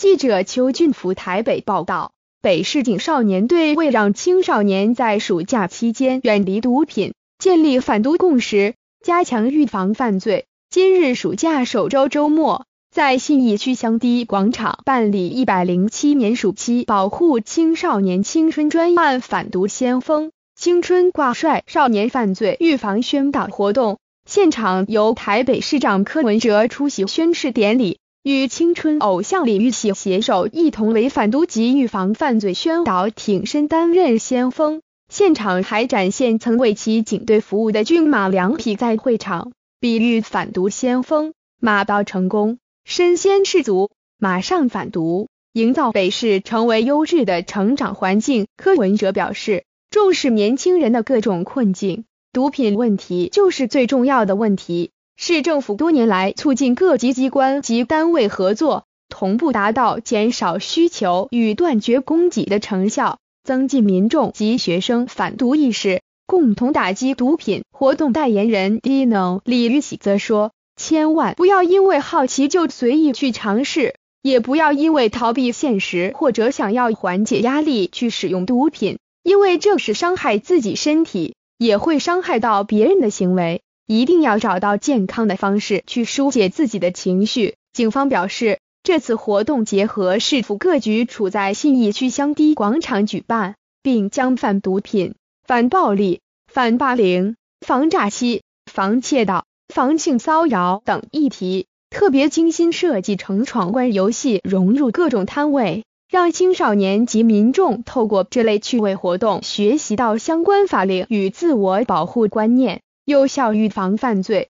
记者邱俊福台北报道，北市警少年队为让青少年在暑假期间远离毒品，建立反毒共识，加强预防犯罪。今日暑假首周周末，在信义区香堤广场办理一百零七年暑期保护青少年青春专案反毒先锋青春挂帅少年犯罪预防宣导活动。现场由台北市长柯文哲出席宣誓典礼。与青春偶像李玉玺携手，一同为反毒及预防犯罪宣导挺身担任先锋。现场还展现曾为其警队服务的骏马良匹在会场，比喻反毒先锋马到成功，身先士卒，马上反毒，营造北市成为优质的成长环境。柯文哲表示，重视年轻人的各种困境，毒品问题就是最重要的问题。市政府多年来促进各级机关及单位合作，同步达到减少需求与断绝供给的成效，增进民众及学生反毒意识，共同打击毒品。活动代言人低能李玉喜则说：“千万不要因为好奇就随意去尝试，也不要因为逃避现实或者想要缓解压力去使用毒品，因为这是伤害自己身体，也会伤害到别人的行为。”一定要找到健康的方式去疏解自己的情绪。警方表示，这次活动结合市府各局处在信义区香堤广场举办，并将反毒品、反暴力、反霸凌、防诈欺、防窃盗、防性骚扰等议题，特别精心设计成闯关游戏，融入各种摊位，让青少年及民众透过这类趣味活动，学习到相关法令与自我保护观念。有效预防犯罪。